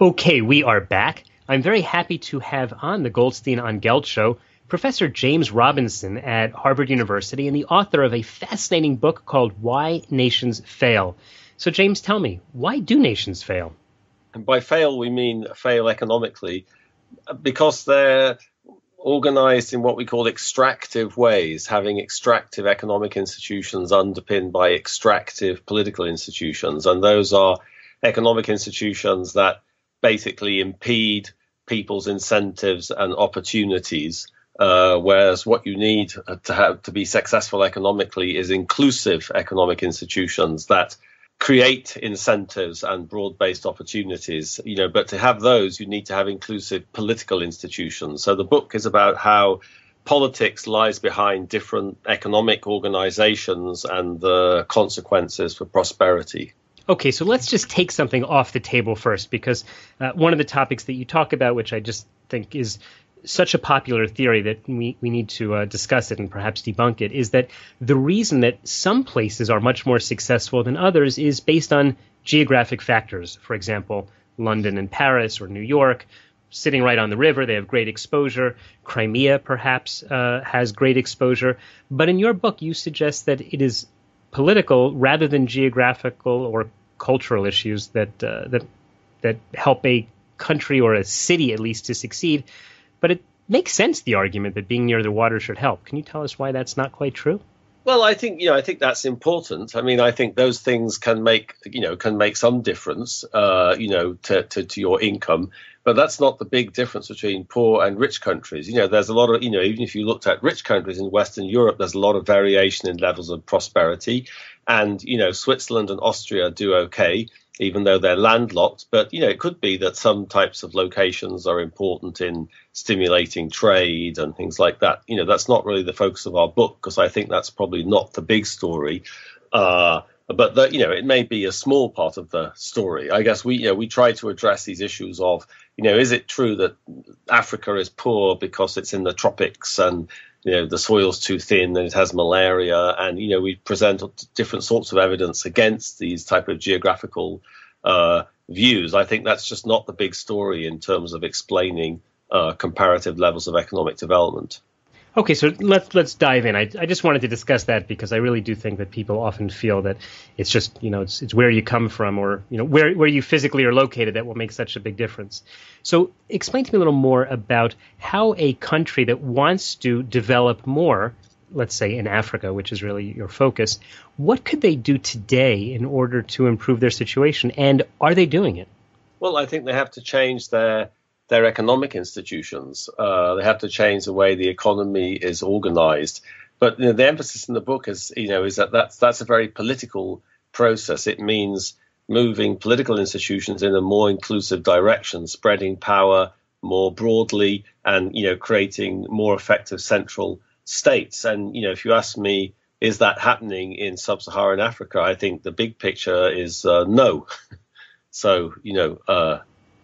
Okay, we are back. I'm very happy to have on the Goldstein on Gelt show Professor James Robinson at Harvard University and the author of a fascinating book called Why Nations Fail. So, James, tell me, why do nations fail? And by fail, we mean fail economically because they're organized in what we call extractive ways, having extractive economic institutions underpinned by extractive political institutions. And those are economic institutions that basically impede people's incentives and opportunities. Uh, whereas what you need to have to be successful economically is inclusive economic institutions that create incentives and broad-based opportunities. You know, but to have those, you need to have inclusive political institutions. So the book is about how politics lies behind different economic organizations and the consequences for prosperity. Okay, so let's just take something off the table first, because uh, one of the topics that you talk about, which I just think is such a popular theory that we, we need to uh, discuss it and perhaps debunk it, is that the reason that some places are much more successful than others is based on geographic factors. For example, London and Paris or New York, sitting right on the river, they have great exposure. Crimea, perhaps, uh, has great exposure. But in your book, you suggest that it is political rather than geographical or cultural issues that uh, that that help a country or a city at least to succeed. But it makes sense the argument that being near the water should help. Can you tell us why that's not quite true? Well, I think you know I think that's important. I mean, I think those things can make you know can make some difference, uh, you know, to, to, to your income. But that's not the big difference between poor and rich countries. You know, there's a lot of you know even if you looked at rich countries in Western Europe, there's a lot of variation in levels of prosperity, and you know Switzerland and Austria do okay even though they're landlocked. But you know, it could be that some types of locations are important in stimulating trade and things like that. You know, that's not really the focus of our book because I think that's probably not the big story. Uh, but you know, it may be a small part of the story. I guess we, you know, we try to address these issues of, you know, is it true that Africa is poor because it's in the tropics and you know the soil's too thin and it has malaria. And you know we present different sorts of evidence against these type of geographical uh, views. I think that's just not the big story in terms of explaining uh, comparative levels of economic development Okay, so let's let's dive in. I, I just wanted to discuss that because I really do think that people often feel that it's just you know it's it's where you come from or you know where where you physically are located that will make such a big difference. So explain to me a little more about how a country that wants to develop more, let's say in Africa, which is really your focus, what could they do today in order to improve their situation, and are they doing it? Well, I think they have to change their their economic institutions. Uh, they have to change the way the economy is organized. But you know, the emphasis in the book is, you know, is that that's, that's a very political process. It means moving political institutions in a more inclusive direction, spreading power more broadly, and you know, creating more effective central states. And you know, if you ask me, is that happening in sub-Saharan Africa? I think the big picture is uh, no. so you know, uh,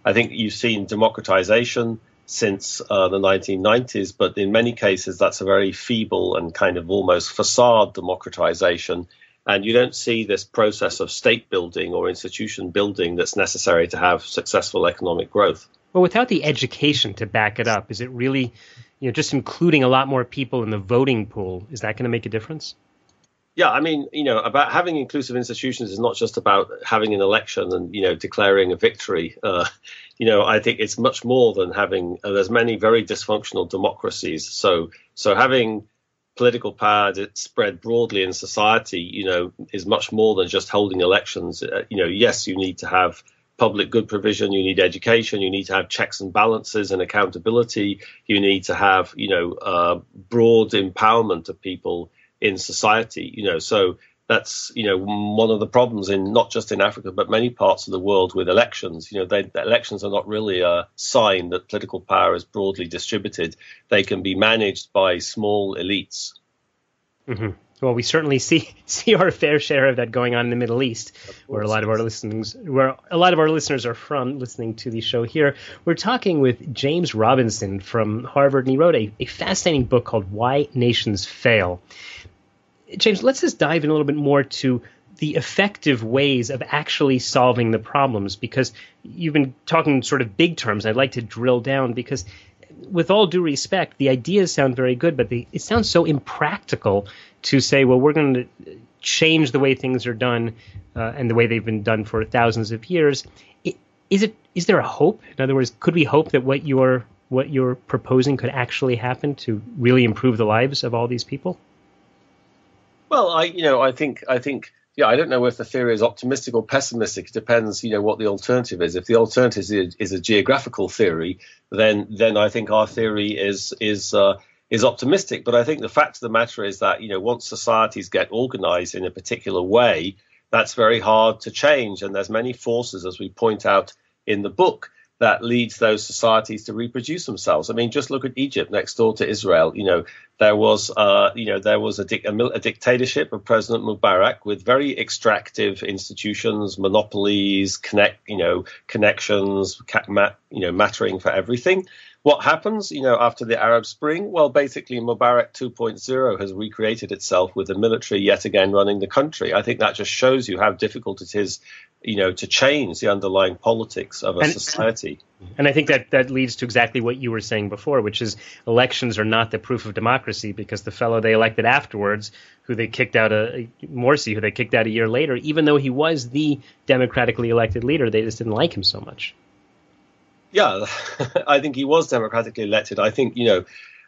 I think you've seen democratization since uh, the 1990s, but in many cases, that's a very feeble and kind of almost facade democratization. And you don't see this process of state building or institution building that's necessary to have successful economic growth. Well, without the education to back it up, is it really, you know, just including a lot more people in the voting pool, is that going to make a difference? Yeah, I mean, you know, about having inclusive institutions is not just about having an election and you know declaring a victory. Uh, you know, I think it's much more than having. Uh, there's many very dysfunctional democracies, so so having political power that spread broadly in society, you know, is much more than just holding elections. Uh, you know, yes, you need to have public good provision, you need education, you need to have checks and balances and accountability, you need to have, you know, uh, broad empowerment of people in society. You know, so that's you know one of the problems in not just in Africa but many parts of the world with elections. You know, they, the elections are not really a sign that political power is broadly distributed. They can be managed by small elites. Mm-hmm. Well, we certainly see see our fair share of that going on in the Middle East, where a lot of our listeners where a lot of our listeners are from listening to the show here. We're talking with James Robinson from Harvard, and he wrote a, a fascinating book called Why Nations Fail. James, let's just dive in a little bit more to the effective ways of actually solving the problems because you've been talking sort of big terms. I'd like to drill down because, with all due respect, the ideas sound very good, but they, it sounds so impractical to say, well, we're going to change the way things are done uh, and the way they've been done for thousands of years. Is it is there a hope? In other words, could we hope that what you're what you're proposing could actually happen to really improve the lives of all these people? Well, I you know I think I think yeah, I don't know if the theory is optimistic or pessimistic. It depends, you know, what the alternative is. If the alternative is, is a geographical theory, then then I think our theory is is uh, is optimistic. But I think the fact of the matter is that you know once societies get organised in a particular way, that's very hard to change. And there's many forces, as we point out in the book, that leads those societies to reproduce themselves. I mean, just look at Egypt next door to Israel. You know, there was, uh, you know, there was a, di- a, dictatorship of President Mubarak with very extractive institutions, monopolies, connect, you know, connections, you know, mattering for everything. What happens, you know, after the Arab Spring? Well, basically, Mubarak 2.0 has recreated itself with the military yet again running the country. I think that just shows you how difficult it is, you know, to change the underlying politics of a and, society. And I think that that leads to exactly what you were saying before, which is elections are not the proof of democracy because the fellow they elected afterwards, who they kicked out a Morsi, who they kicked out a year later, even though he was the democratically elected leader, they just didn't like him so much. Yeah, I think he was democratically elected. I think you know.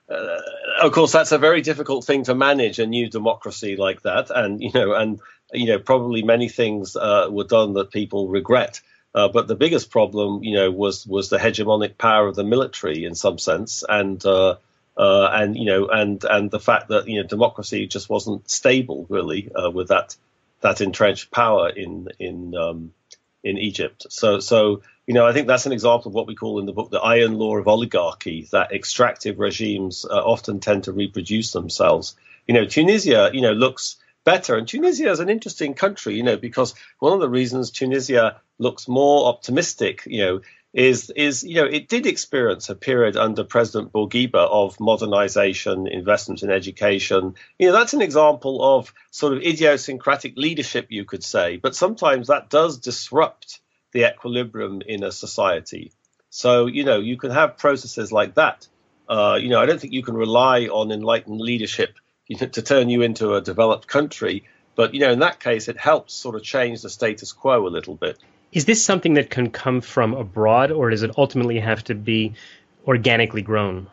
Uh, of course, that's a very difficult thing to manage a new democracy like that, and you know, and you know, probably many things uh, were done that people regret. Uh, but the biggest problem, you know, was was the hegemonic power of the military in some sense, and uh, uh, and you know, and and the fact that you know democracy just wasn't stable really uh, with that that entrenched power in in um, in Egypt. So so you know, I think that's an example of what we call in the book the iron law of oligarchy, that extractive regimes uh, often tend to reproduce themselves. You know, Tunisia, you know, looks better. And Tunisia is an interesting country, you know, because one of the reasons Tunisia looks more optimistic, you know, is is you know it did experience a period under President Bourguiba of modernization, investment in education. You know that's an example of sort of idiosyncratic leadership, you could say. But sometimes that does disrupt the equilibrium in a society. So, you know, you can have processes like that. Uh, you know, I don't think you can rely on enlightened leadership you know, to turn you into a developed country. But, you know, in that case, it helps sort of change the status quo a little bit. Is this something that can come from abroad, or does it ultimately have to be organically grown?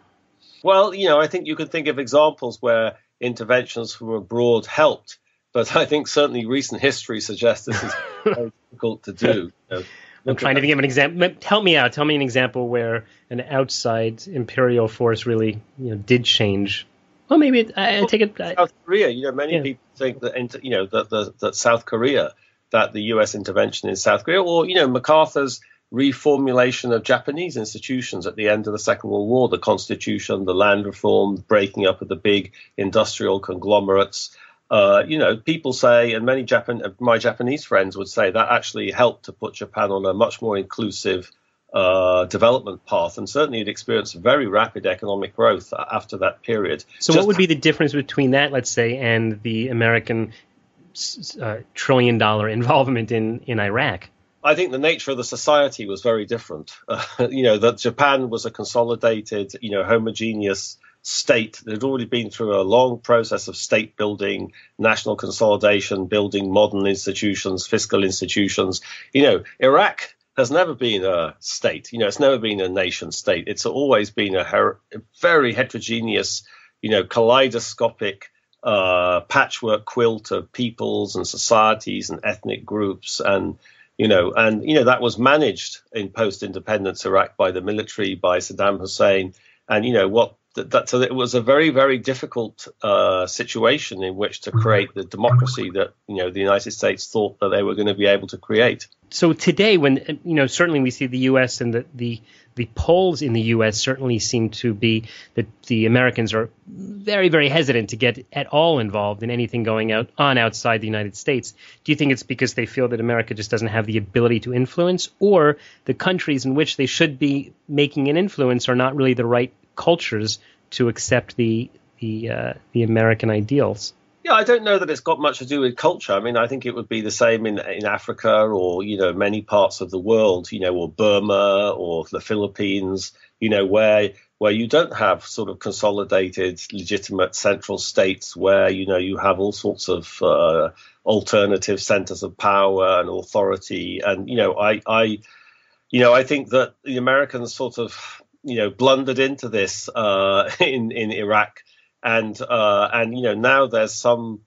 Well, you know, I think you can think of examples where interventions from abroad helped. But I think certainly recent history suggests this is very difficult to do. You know, I'm trying to think of an example. Help me out. Tell me an example where an outside imperial force really, you know, did change. Well, maybe it, I, I, take it. I, South Korea. You know, many yeah. people think that you know that, that that South Korea, that the U.S. intervention in South Korea, or you know, MacArthur's reformulation of Japanese institutions at the end of the Second World War, the Constitution, the land reform, breaking up of the big industrial conglomerates. Uh, you know, people say, and many Japan, my Japanese friends would say that actually helped to put Japan on a much more inclusive uh, development path, and certainly it experienced very rapid economic growth after that period. So, Just what would be the difference between that, let's say, and the American uh, trillion dollar involvement in in Iraq? I think the nature of the society was very different. Uh, you know, that Japan was a consolidated, you know, homogeneous state that had already been through a long process of state building, national consolidation, building modern institutions, fiscal institutions. You know, Iraq has never been a state. You know, it's never been a nation state. It's always been a, her- a very heterogeneous, you know, kaleidoscopic uh, patchwork quilt of peoples and societies and ethnic groups and you know and you know that was managed in post-independence Iraq by the military by Saddam Hussein and you know what that, that, so it was a very very difficult uh, situation in which to create the democracy that you know the United States thought that they were going to be able to create. So today, when you know certainly we see the U.S. and the the, the polls in the U.S. certainly seem to be that the Americans are very very hesitant to get at all involved in anything going out on outside the United States. Do you think it's because they feel that America just doesn't have the ability to influence, or the countries in which they should be making an influence are not really the right cultures to accept the the uh, the American ideals. Yeah, I don't know that it's got much to do with culture. I mean, I think it would be the same in in Africa or you know many parts of the world, you know, or Burma or the Philippines, you know, where where you don't have sort of consolidated, legitimate central states where you know you have all sorts of uh, alternative centers of power and authority, and you know, I I you know I think that the Americans sort of you know blundered into this uh, in in Iraq. And uh, and you know now there's some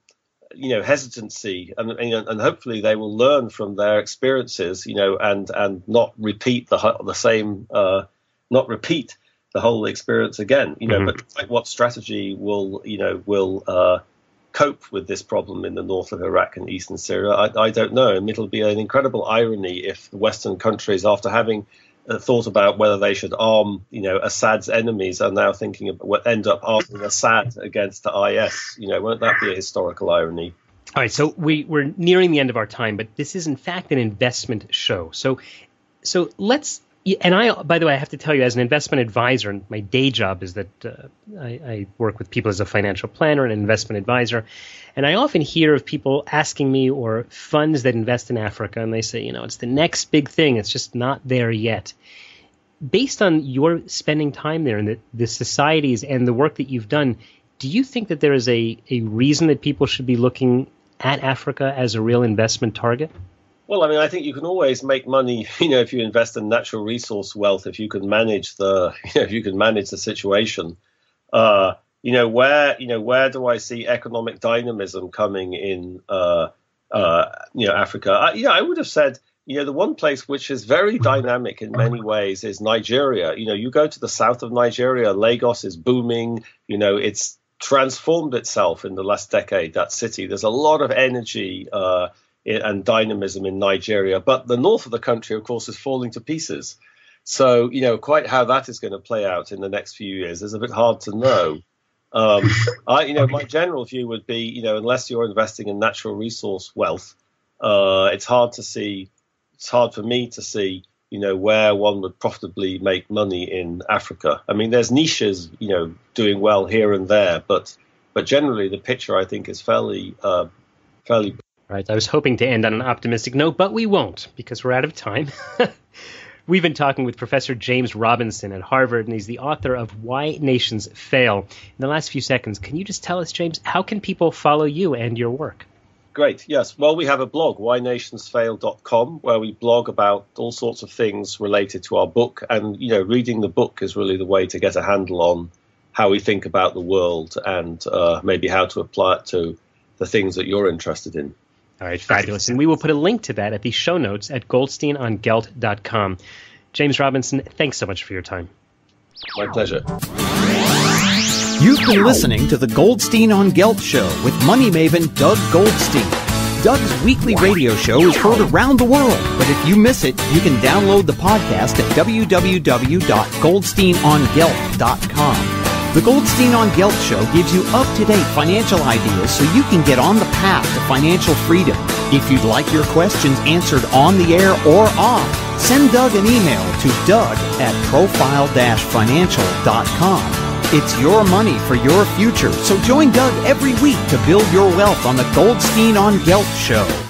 you know hesitancy and, and hopefully they will learn from their experiences you know and and not repeat the the same uh, not repeat the whole experience again you know. Mm-hmm. but like what strategy will you know will uh, cope with this problem in the north of Iraq and eastern Syria? I, I don't know. Mean, it'll be an incredible irony if the western countries after having thought about whether they should arm, you know, Assad's enemies are now thinking of what end up arming Assad against the IS. You know, won't that be a historical irony? All right, so we, we're nearing the end of our time, but this is in fact an investment show. So, so let's and I, by the way, I have to tell you, as an investment advisor, and my day job is that uh, I, I, work with people as a financial planner and an investment advisor, and I often hear of people asking me or funds that invest in Africa, and they say, you know, it's the next big thing, it's just not there yet. Based on your spending time there and the, the societies and the work that you've done, do you think that there is a, a reason that people should be looking at Africa as a real investment target? Well, I mean, I think you can always make money, you know, if you invest in natural resource wealth, if you can manage the, you know, if you can manage the situation. Uh, you know, where, you know, where do I see economic dynamism coming in, uh, uh, you know, Africa? I, you know, I would have said, you know, the one place which is very dynamic in many ways is Nigeria. You know, you go to the south of Nigeria, Lagos is booming. You know, it's transformed itself in the last decade. That city, there's a lot of energy. Uh, and dynamism in Nigeria. But the north of the country, of course, is falling to pieces. So, you know, quite how that is going to play out in the next few years is a bit hard to know. Um, I, you know, my general view would be, you know, unless you're investing in natural resource wealth, uh, it's hard to see. It's hard for me to see, you know, where one would profitably make money in Africa. I mean, there's niches, you know, doing well here and there, but but generally the picture I think is fairly uh, fairly Right. I was hoping to end on an optimistic note, but we won't because we're out of time. We've been talking with Professor James Robinson at Harvard, and he's the author of Why Nations Fail. In the last few seconds, can you just tell us, James, how can people follow you and your work? Great. Yes. Well, we have a blog, whynationsfail.com, where we blog about all sorts of things related to our book. And, you know, reading the book is really the way to get a handle on how we think about the world and uh, maybe how to apply it to the things that you're interested in. All right, fabulous. And we will put a link to that at the show notes at goldsteinongelt.com. James Robinson, thanks so much for your time. My pleasure. You've been listening to the Goldstein on Gelt Show with money maven Doug Goldstein. Doug's weekly radio show is heard around the world, but if you miss it, you can download the podcast at www.goldsteinongelt.com. The Goldstein on Gelt Show gives you up-to-date financial ideas so you can get on the path to financial freedom. If you'd like your questions answered on the air or off, send Doug an email to doug at profile-financial.com. It's your money for your future, so join Doug every week to build your wealth on the Goldstein on Gelt Show.